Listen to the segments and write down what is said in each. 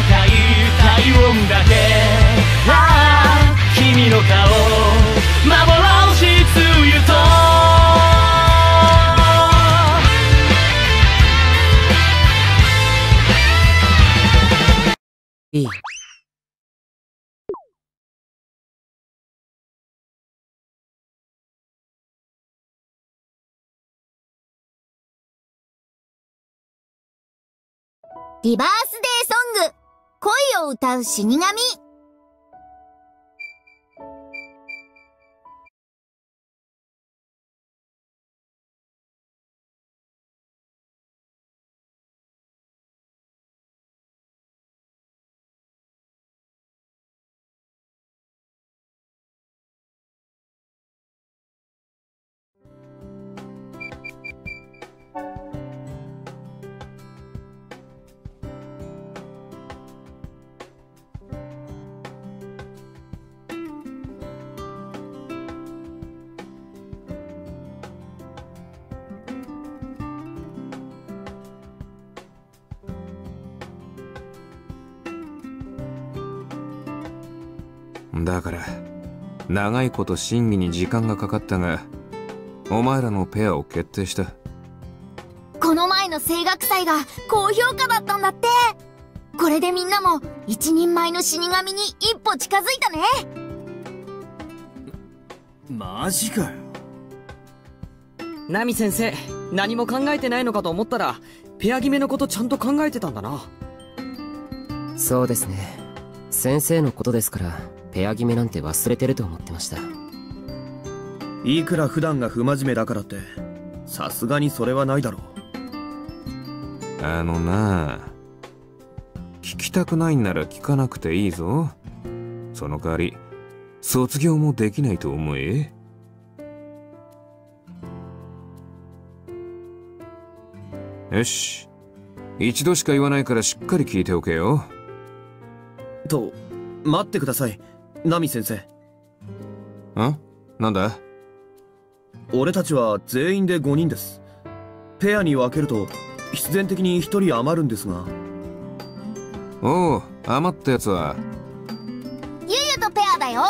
い体温だけ。ああ君の顔幻つゆと。いい。リバースデー恋を歌う死神。だから長いこと審議に時間がかかったがお前らのペアを決定した。この前の声楽祭が高評価だったんだって。これでみんなも一人前の死神に一歩近づいたね。マジかよ。ナミ先生何も考えてないのかと思ったらペア決めのことちゃんと考えてたんだな。そうですね。先生のことですからペア決めなんて忘れてると思ってました。いくら普段が不真面目だからってさすがにそれはないだろう。あのな聞きたくないんなら聞かなくていいぞ。その代わり卒業もできないと思え。よし。一度しか言わないからしっかり聞いておけよ。と待ってくださいナミ先生。ん？なんだ？俺たちは全員で5人です。ペアに分けると必然的に1人余るんですが。おう余ったやつは？ゆゆとペアだよ。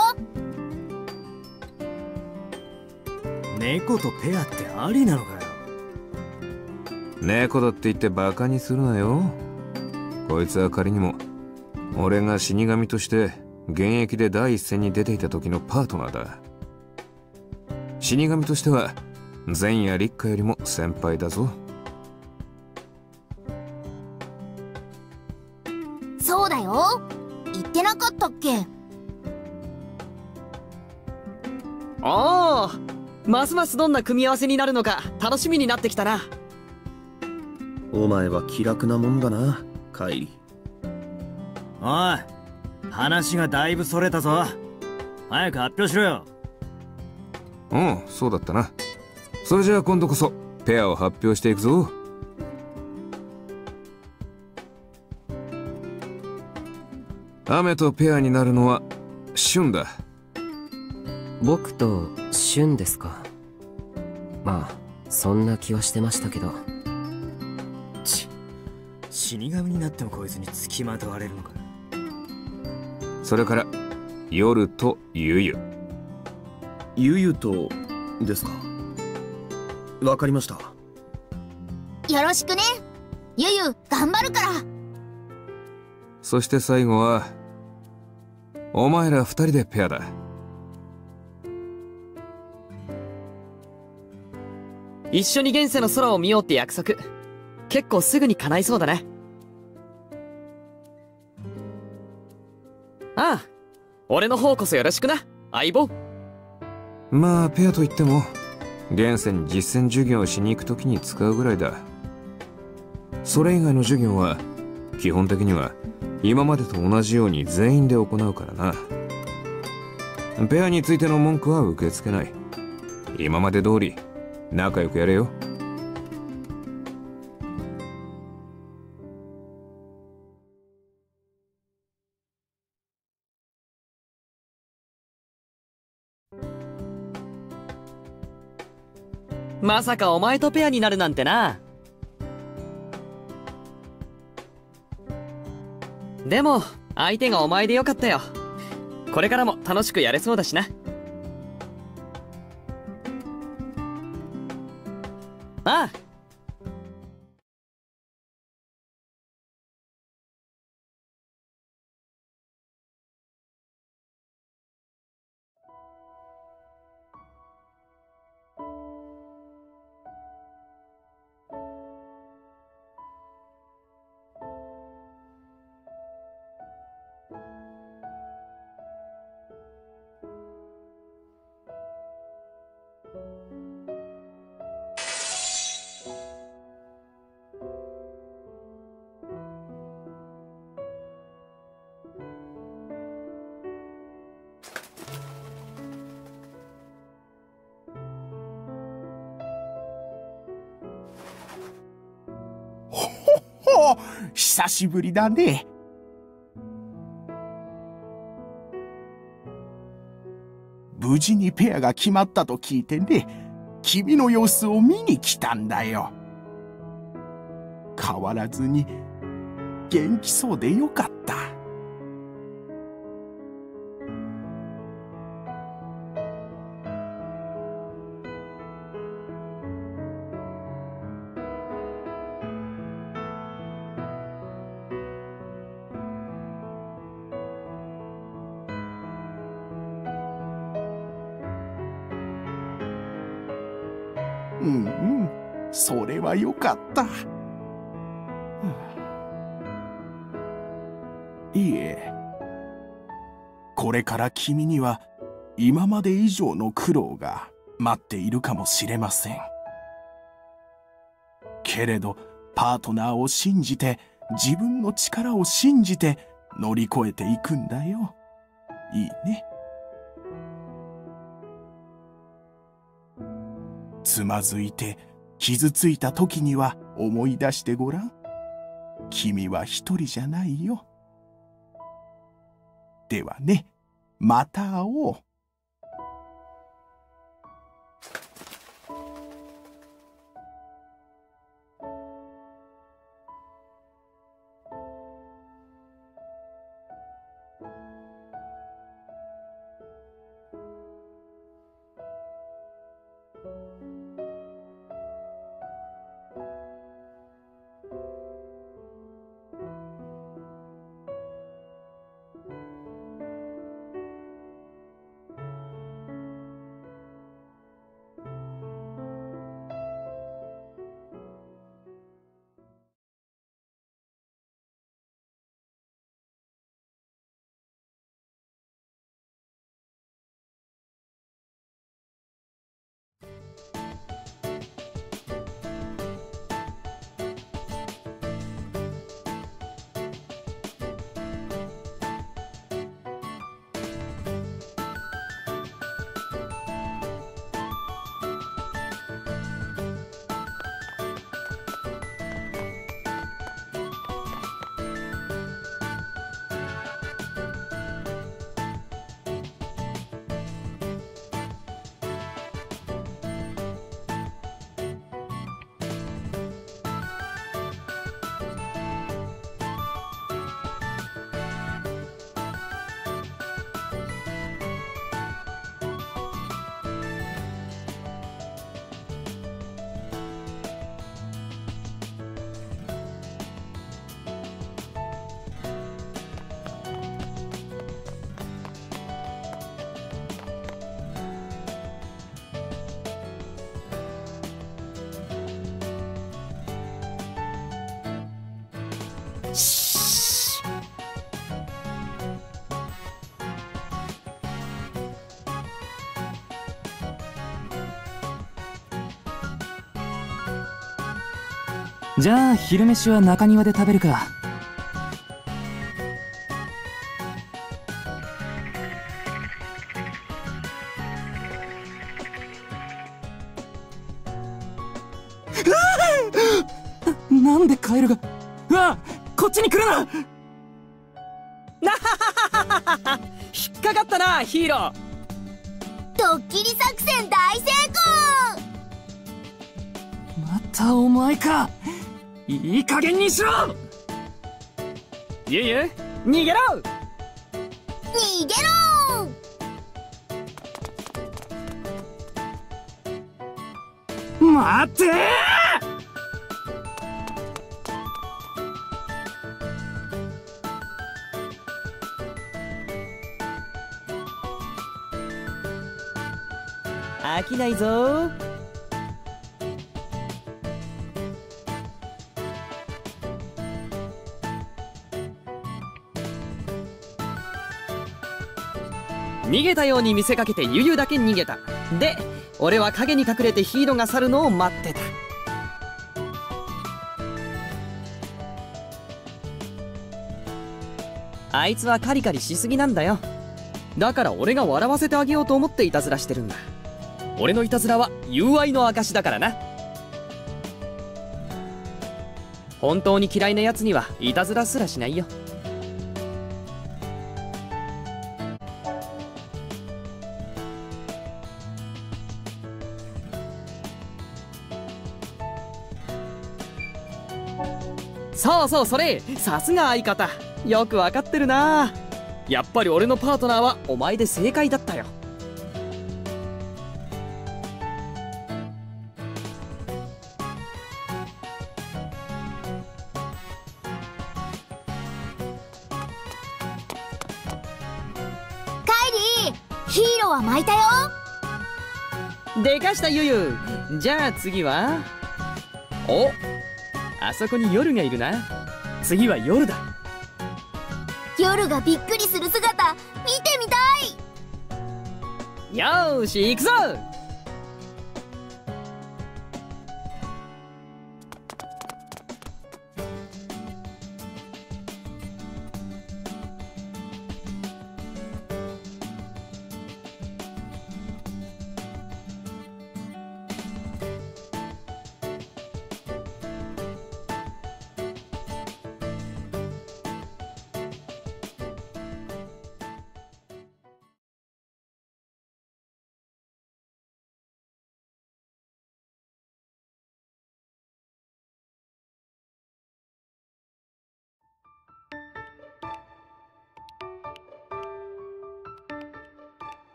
猫とペアってありなのかよ。猫だって言ってバカにするなよ。こいつは仮にも俺が死神として現役で第一線に出ていた時のパートナーだ。死神としては前夜立花よりも先輩だぞ。そうだよ。言ってなかったっけ？おおますますどんな組み合わせになるのか楽しみになってきたな。お前は気楽なもんだなカイリおい話がだいぶそれたぞ。早く発表しろよ。うんそうだったな。それじゃあ今度こそペアを発表していくぞ。雨とペアになるのは旬だ。僕と俊ですか。まあそんな気はしてましたけど。ち死神になってもこいつに付きまとわれるのかそれから夜とゆゆゆゆとですか？わかりました。よろしくね。ゆゆ頑張るから。そして最後はお前ら二人でペアだ。一緒に現世の空を見ようって約束。結構すぐに叶いそうだねああ。俺の方こそよろしくな。相棒。まあペアといっても現世に実践授業をしに行く時に使うぐらいだ。それ以外の授業は基本的には今までと同じように全員で行うからな。ペアについての文句は受け付けない。今まで通り仲良くやれよまさかお前とペアになるなんてな。でも相手がお前でよかったよ。これからも楽しくやれそうだしな。久しぶりだね。無事にペアが決まったと聞いてね、君の様子を見に来たんだよ。変わらずに元気そうでよかったうんうん、それはよかった。いいえ、これから君には今まで以上の苦労が待っているかもしれません。けれど、パートナーを信じて、自分の力を信じて乗り越えていくんだよ。いいね。つまずいて傷ついた時には思い出してごらん。君は一人じゃないよ。ではね、また会おう。じゃあ昼飯は中庭で食べるか。ゆうゆう逃げろ。逃げろ。待って。飽きないぞ逃げたように見せかけてゆゆだけ逃げた。で俺は影に隠れてヒーローが去るのを待ってた。あいつはカリカリしすぎなんだよ。だから俺が笑わせてあげようと思っていたずらしてるんだ。俺のいたずらは友愛の証だからな。本当に嫌いな奴にはいたずらすらしないよ。そうそうそれ。さすが相方。よくわかってるな。やっぱり俺のパートナーはお前で正解だったよ。カイリーヒーローは巻いたよ。でかしたゆゆじゃあ次は？おあそこに夜がいるな。次は夜だ。夜がびっくりする姿見てみたい。よーし行くぞ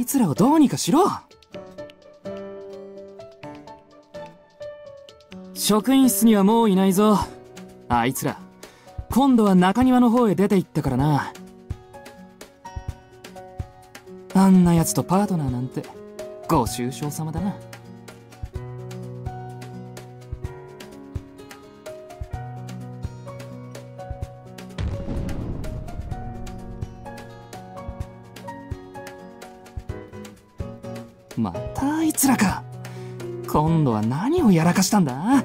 いつらをどうにかしろ。職員室にはもういないぞ。あいつら今度は中庭の方へ出て行ったからな。あんな奴とパートナーなんてご愁傷様だな。は何をやらかしたんだ？あ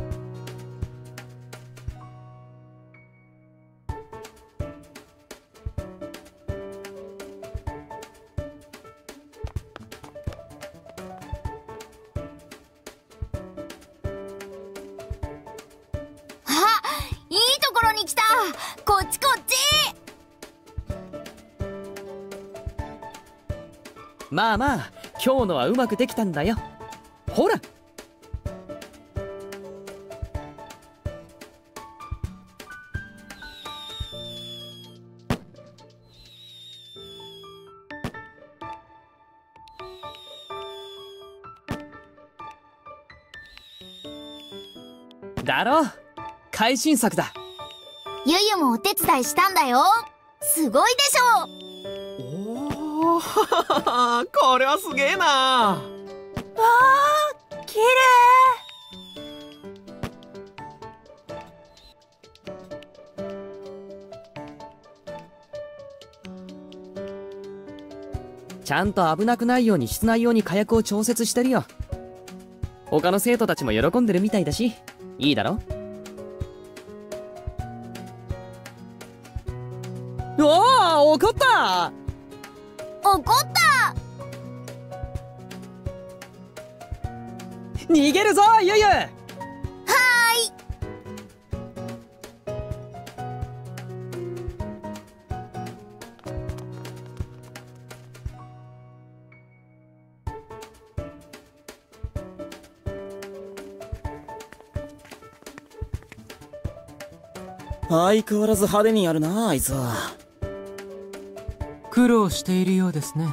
いいところに来た。こっちこっち。まあまあ今日のはうまくできたんだよだろ会心作だ。ゆゆもお手伝いしたんだよ。すごいでしょ。おおこれはすげえな。わあ綺麗。ちゃんと危なくないように室内用に火薬を調節してるよ。他の生徒たちも喜んでるみたいだしいいだろ？おお怒った！怒った！逃げるぞゆゆ相変わらず派手にやるなあいつは。苦労しているようですね。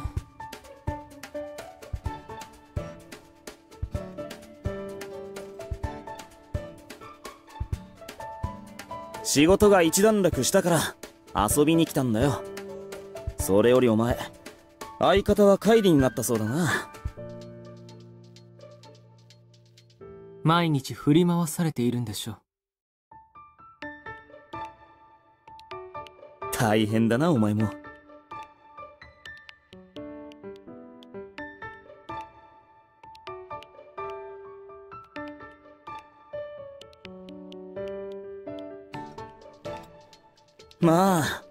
仕事が一段落したから遊びに来たんだよ。それよりお前相方は帰りになったそうだな。毎日振り回されているんでしょう大変だなお前も。まあ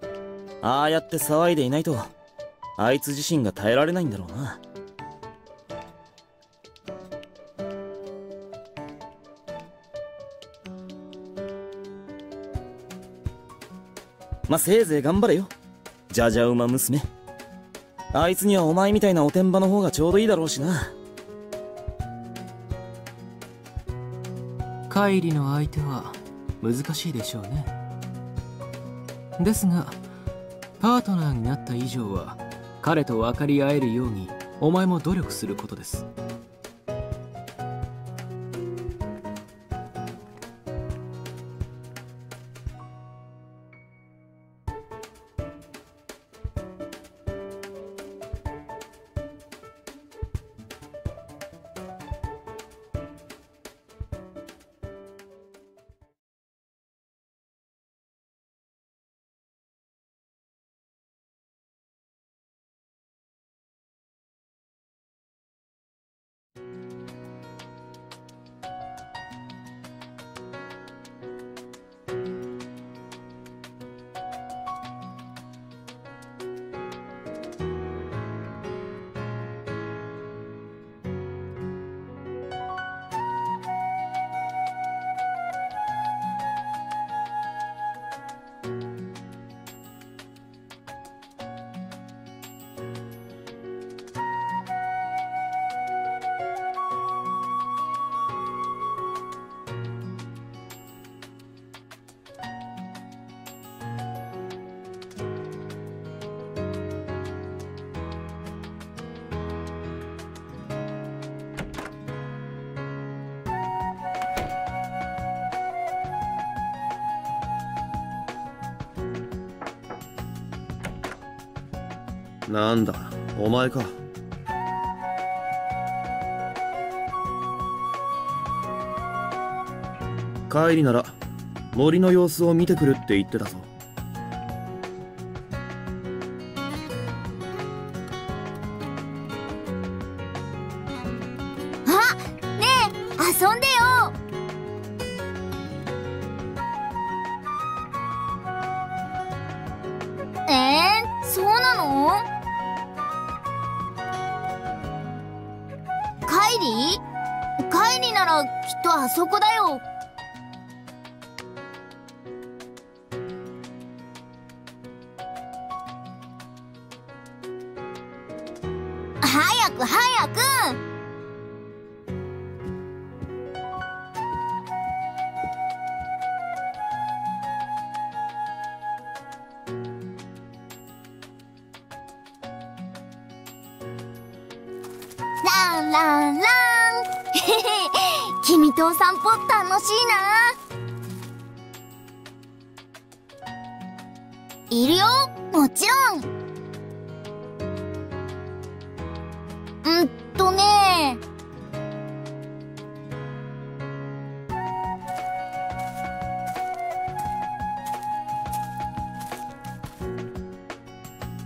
ああやって騒いでいないとあいつ自身が耐えられないんだろうな。まあせいぜい頑張れよ。じゃじゃ馬娘。あいつにはお前みたいなおてんばの方がちょうどいいだろうしな。帰りの相手は難しいでしょうね。ですがパートナーになった以上は彼と分かり合えるようにお前も努力することです。なんだ？お前か。帰りなら森の様子を見てくるって言ってたぞ。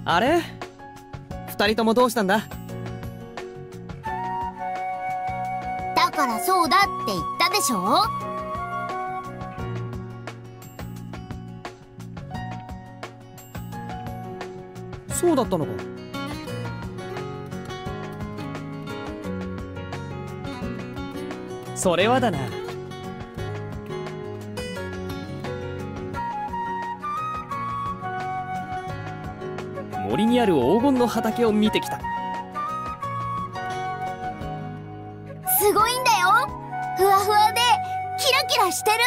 あれ？二人ともどうしたんだ？だからそうだって言ったでしょ？そうだったのか。それはだなにある黄金の畑を見てきた。すごいんだよ。ふわふわでキラキラしてる。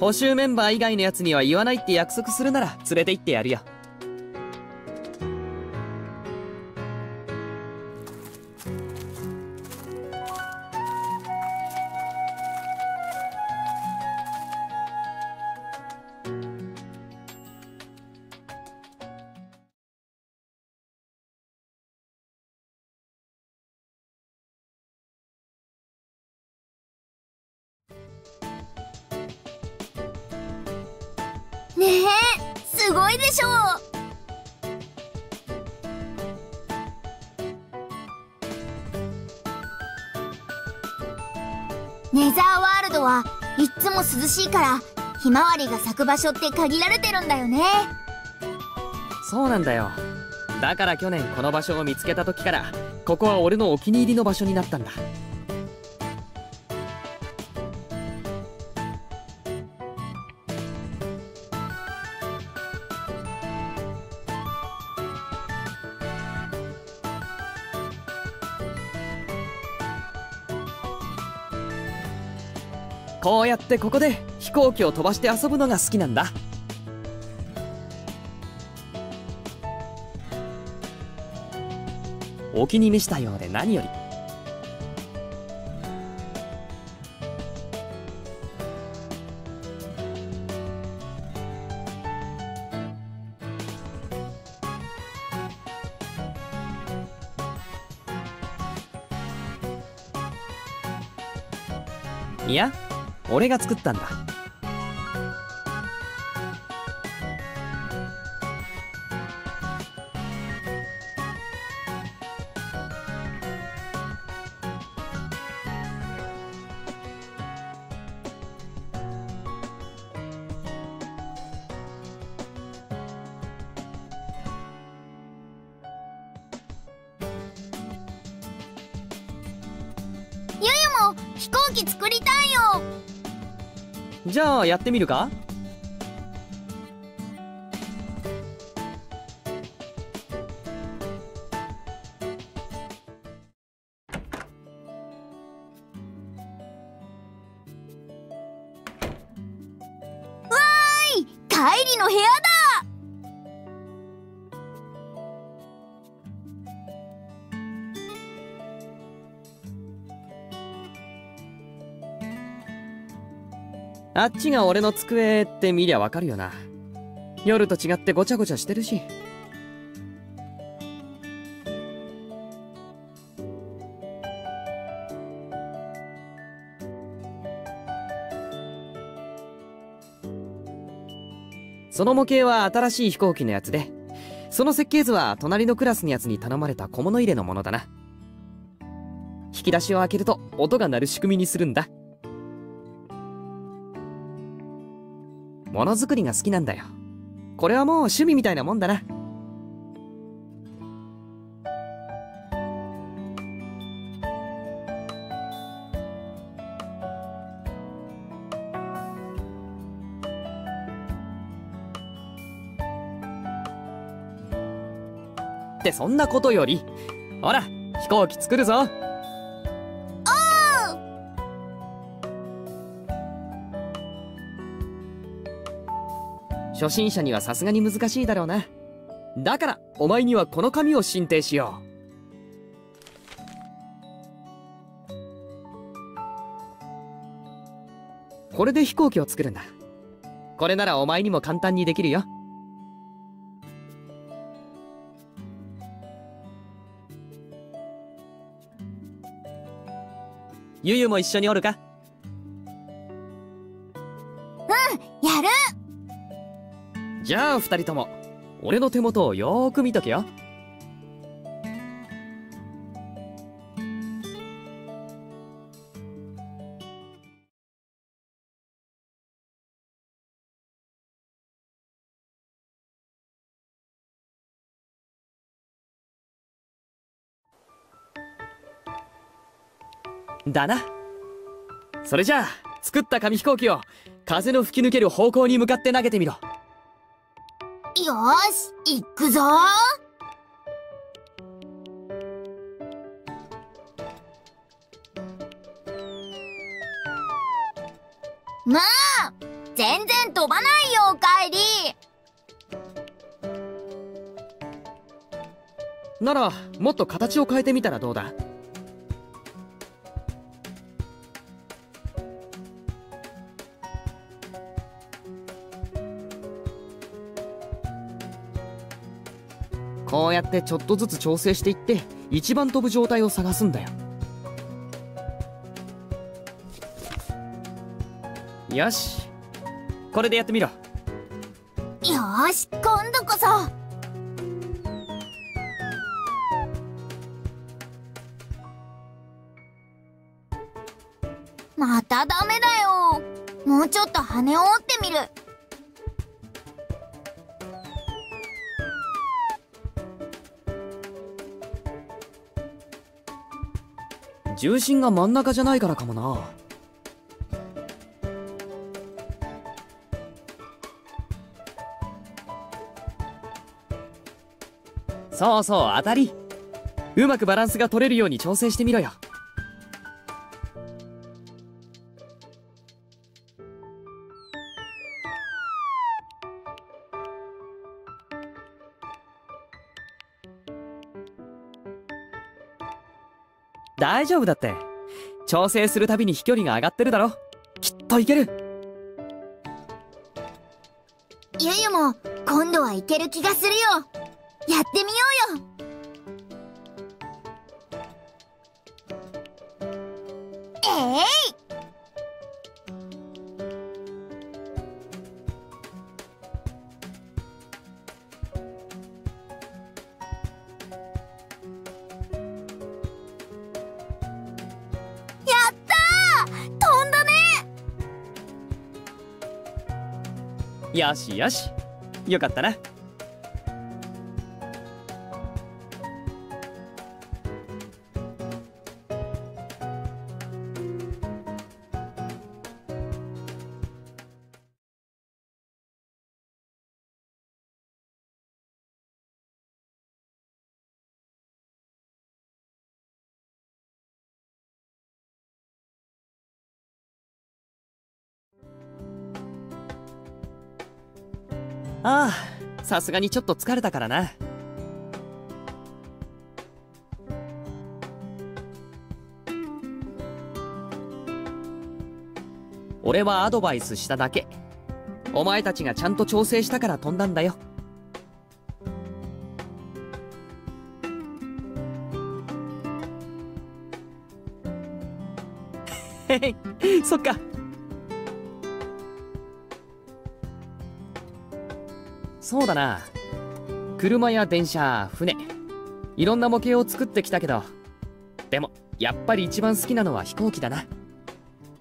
補修メンバー以外のやつには言わないって約束するなら連れて行ってやるよ。ねえすごいでしょ。うネザーワールドはいっつも涼しいからひまわりが咲く場所って限られてるんだよね。そうなんだよ。だから去年この場所を見つけた時からここは俺のお気に入りの場所になったんだ。やってここで飛行機を飛ばして遊ぶのが好きなんだ。お気に召したようで何より。俺が作ったんだ。ゆゆも飛行機作りたいよ。じゃあやってみるか？あっちが俺の机って見りゃわかるよな。夜と違ってごちゃごちゃしてるし。その模型は新しい飛行機のやつでその設計図は隣のクラスのやつに頼まれた小物入れのものだな。引き出しを開けると音が鳴る仕組みにするんだ。ものづくりが好きなんだよ。これはもう趣味みたいなもんだな。ってそんなことよりほら飛行機作るぞ。初心者にはさすがに難しいだろうな。だからお前にはこの紙を進呈しよう。これで飛行機を作るんだ。これならお前にも簡単にできるよ。ゆゆも一緒におるか？じゃあ二人とも俺の手元をよーく見とけよ。だな。それじゃあ作った紙飛行機を風の吹き抜ける方向に向かって投げてみろ。し行くぞ。まあ全然飛ばないよカイリならもっと形を変えてみたらどうだ？うやってちょっとずつ調整していって一番飛ぶ状態を探すんだよ。よし。これでやってみろ。よし今度こそ。またダメだよ。もうちょっと羽を折ってみる。重心が真ん中じゃないからかもな。そうそう当たり。うまくバランスが取れるように調整してみろよ。大丈夫だって。調整するたびに飛距離が上がってるだろ。きっといける。ゆゆも今度はいける気がするよ。やってみようよ。しよし。よかったな。ああ。さすがにちょっと疲れたからな。俺はアドバイスしただけ。お前たちがちゃんと調整したから飛んだんだよ。へへそっかそうだな。車や電車船。いろんな模型を作ってきたけど。でもやっぱり一番好きなのは飛行機だな。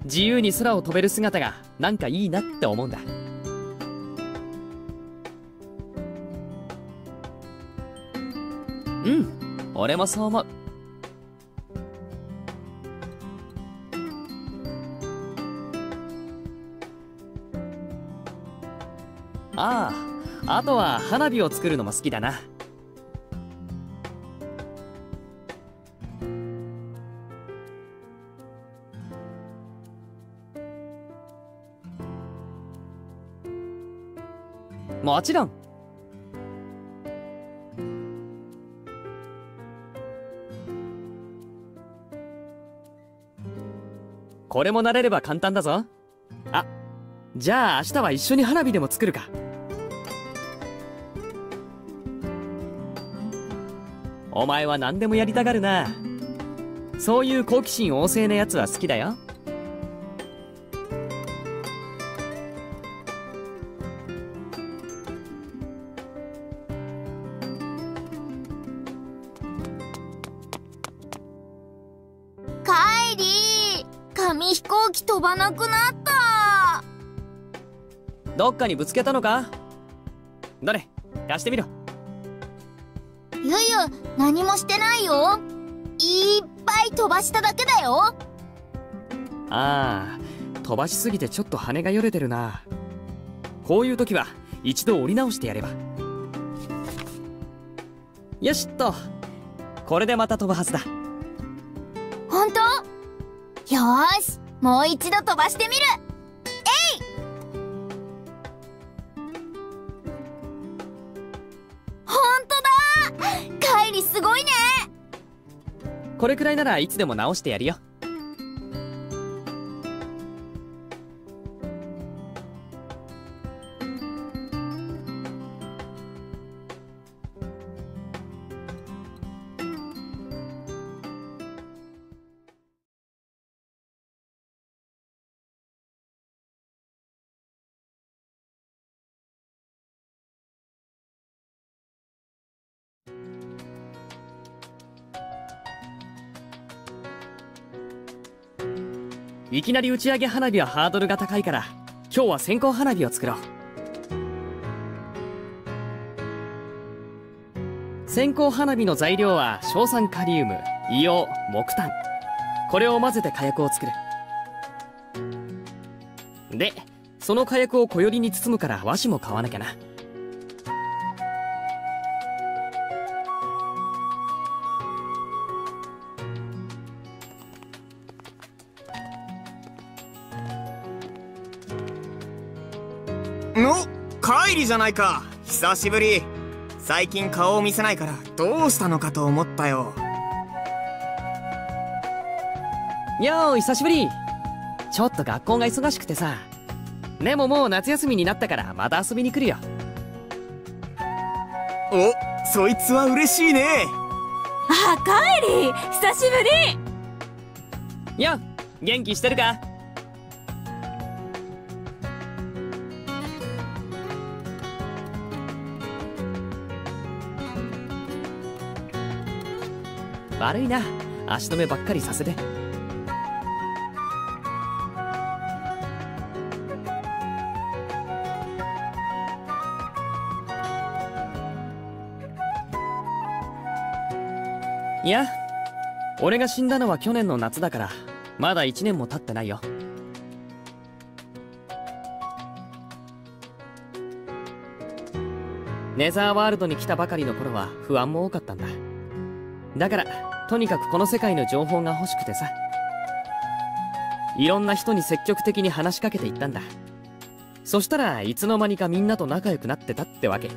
自由に空を飛べる姿がなんかいいなって思うんだ。うん俺もそう思う。ああ。あとは花火を作るのも好きだな。もちろん。これも慣れれば簡単だぞ。あじゃあ明日は一緒に花火でも作るか。お前は何でもやりたがるな。そういう好奇心旺盛なやつは好きだよ。カイリー紙飛行機飛ばなくなった。どっかにぶつけたのか？どれ？貸してみろ何もしてないよ。いっぱい飛ばしただけだよ。ああ飛ばしすぎてちょっと羽がよれてるな。こういう時は一度折り直してやれば。よしっとこれでまた飛ぶはずだ。本当？よーしもう一度飛ばしてみるこれくらいならいつでも直してやるよ。いきなり打ち上げ花火はハードルが高いから今日は線香花火を作ろう。線香花火の材料は硝酸カリウム硫黄木炭。これを混ぜて火薬を作る。でその火薬を小よりに包むから和紙も買わなきゃな。のカイリじゃないか。久しぶり。最近顔を見せないからどうしたのかと思ったよ。よー久しぶり。ちょっと学校が忙しくてさ。でももう夏休みになったからまた遊びに来るよ。おそいつは嬉しいね。あカイリ久しぶり。よ元気してるか？悪いな。足止めばっかりさせて。いや俺が死んだのは去年の夏だからまだ1年も経ってないよ。ネザーワールドに来たばかりの頃は不安も多かったんだ。だからとにかくこの世界の情報が欲しくてさ。いろんな人に積極的に話しかけていったんだ。そしたらいつの間にかみんなと仲良くなってたってわけ。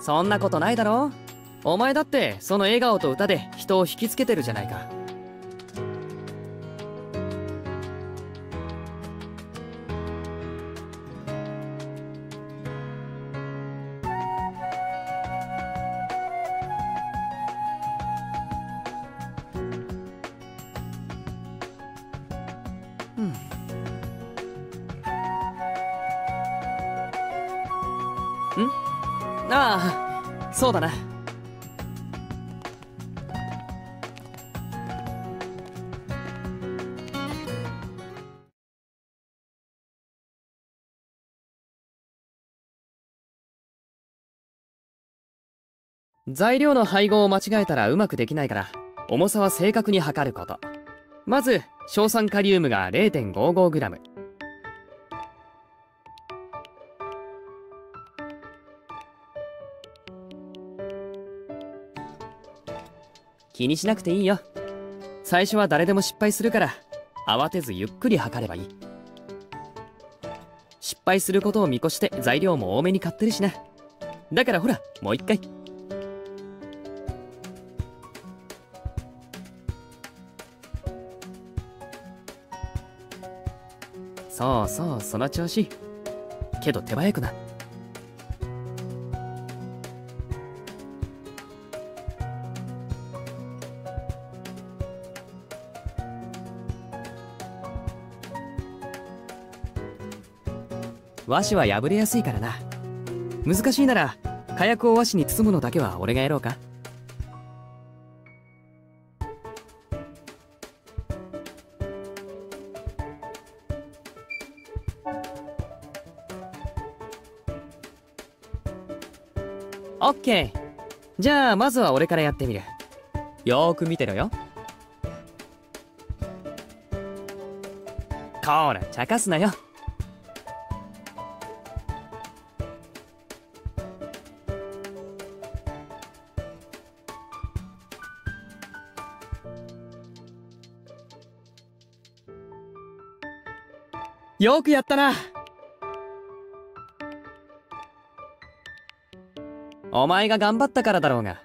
そんなことないだろ。お前だってその笑顔と歌で人を引きつけてるじゃないか。そうだな。材料の配合を間違えたらうまくできないから重さは正確に測ること。まず硝酸カリウムが 0.55g 気にしなくていいよ。最初は誰でも失敗するから慌てずゆっくり測ればいい。失敗することを見越して材料も多めに買ってるしな。だからほらもう一回。そうそうその調子。けど手早くな。和紙は破れやすいからな。難しいなら火薬を和紙に包むのだけは俺がやろうか。オッケー。じゃあまずは俺からやってみる。よーく見てろよ。こら茶化すなよ。よくやったなお前が頑張ったからだろうが。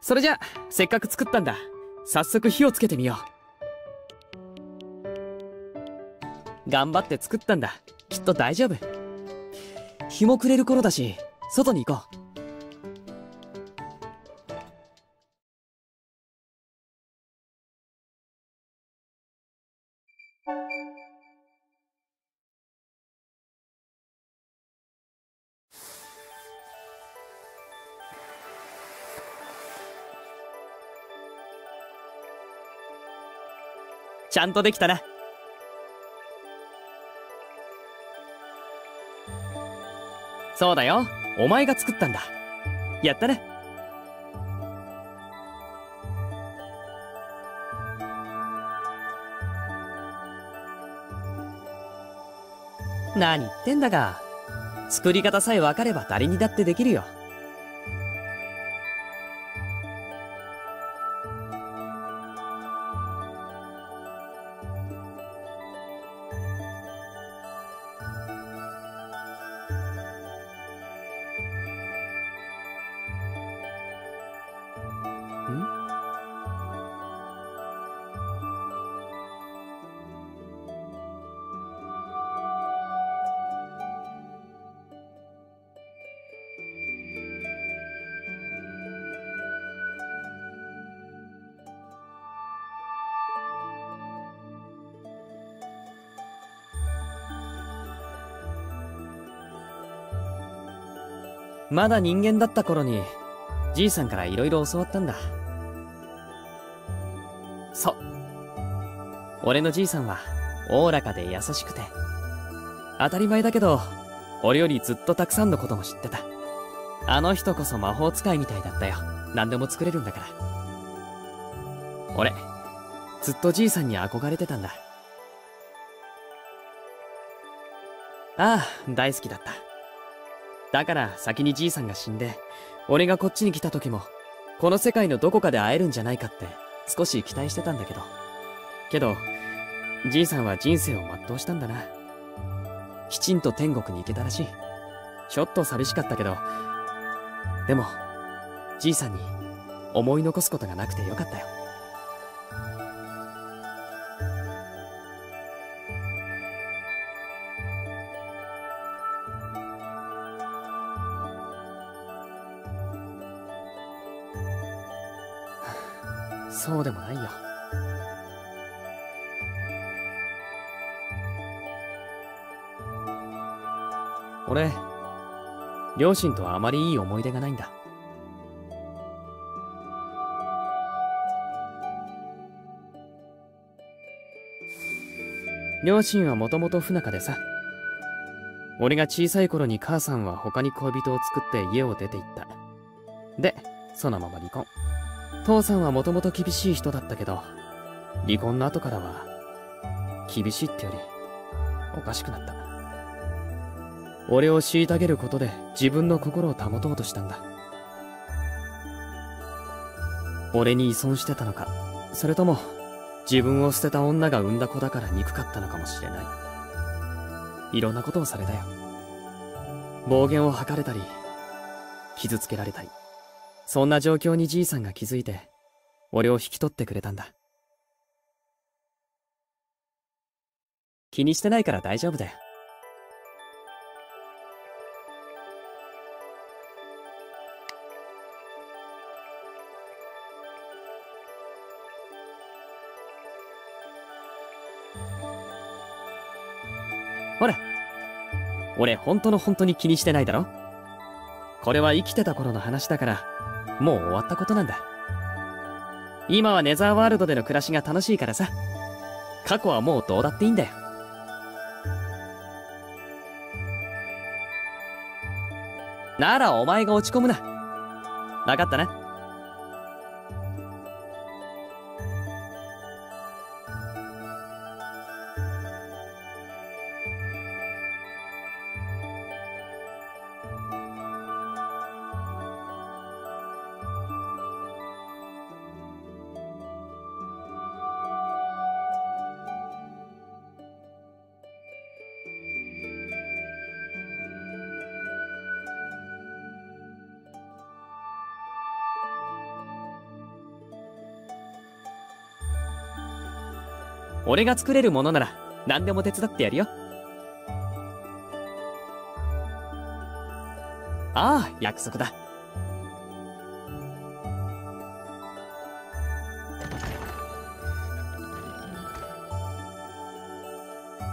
それじゃ、せっかく作ったんだ。早速火をつけてみよう。頑張って作ったんだ。きっと大丈夫。日も暮れる頃だし、外に行こう。ゃんとできたな。そうだよ。お前が作ったんだ。やったね。何言ってんだか。作り方さえ分かれば誰にだってできるよ。まだ人間だった頃に、じいさんから色々教わったんだ。俺のじいさんは、おおらかで優しくて。当たり前だけど、俺よりずっとたくさんのことも知ってた。あの人こそ魔法使いみたいだったよ。何でも作れるんだから。俺、ずっとじいさんに憧れてたんだ。ああ、大好きだった。だから先にじいさんが死んで、俺がこっちに来た時も、この世界のどこかで会えるんじゃないかって少し期待してたんだけど。けど、じいさんは人生を全うしたんだな。きちんと天国に行けたらしい。ちょっと寂しかったけど、でも、じいさんに思い残すことがなくてよかったよ。そうでもないよ。俺、両親とはあまりいい思い出がないんだ。両親はもともと不仲でさ。俺が小さい頃に母さんは他に恋人を作って家を出て行った。で、そのまま離婚。父さんはもともと厳しい人だったけど、離婚の後からは、厳しいってより、おかしくなった。俺を虐げることで自分の心を保とうとしたんだ。俺に依存してたのか、それとも、自分を捨てた女が産んだ子だから憎かったのかもしれない。いろんなことをされたよ。暴言を吐かれたり、傷つけられたり。そんな状況にじいさんが気づいて、俺を引き取ってくれたんだ。気にしてないから大丈夫だよ。俺、本当の本当に気にしてないだろ？これは生きてた頃の話だから、もう終わったことなんだ。今はネザーワールドでの暮らしが楽しいからさ。過去はもうどうだっていいんだよ。ならお前が落ち込むな。わかったな？俺が作れるものなら何でも手伝ってやるよ。ああ約束だ。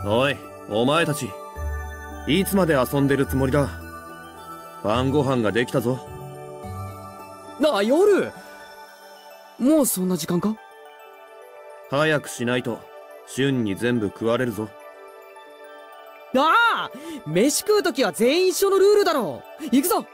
おいお前たち。いつまで遊んでるつもりだ？晩ご飯ができたぞ。あ夜？もうそんな時間か？早くしないと旬に全部食われるぞ。ああ飯食う時は全員一緒のルールだろ行くぞ。